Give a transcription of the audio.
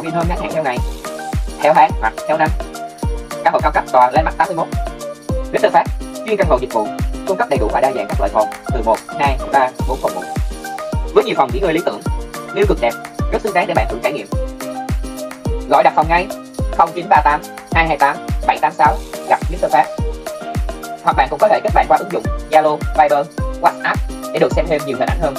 hộ Vinhome ngắn hạn theo ngày, theo tháng hoặc theo năm. Căn hộ cao cấp tòa lên mặt 81. Victor Phát, chuyên căn hộ dịch vụ, cung cấp đầy đủ và đa dạng các loại phòng từ 1, 2, 3, 4 phòng ngủ. Với nhiều phòng nghỉ ngơi lý tưởng, view cực đẹp, rất xứng đáng để bạn thử trải nghiệm. Gọi đặt phòng ngay 0938 228 786 gặp Mr. Phát. Hoặc bạn cũng có thể kết bạn qua ứng dụng Zalo, Viber, WhatsApp để được xem thêm nhiều hình ảnh hơn.